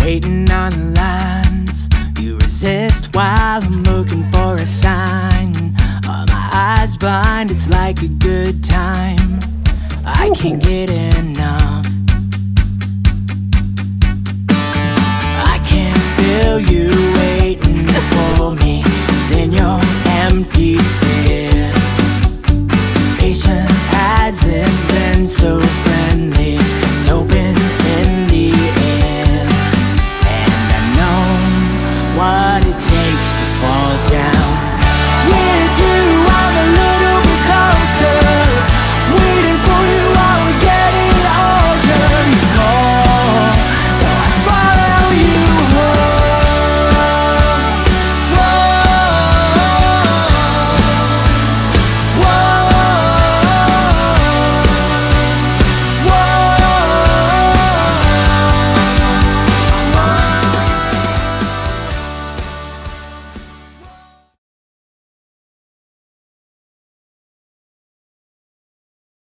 Waiting on the lines, you resist while I'm looking for a sign. Are my eyes blind? It's like a good time. I can't get enough. I can feel you waiting for me. It's in your empty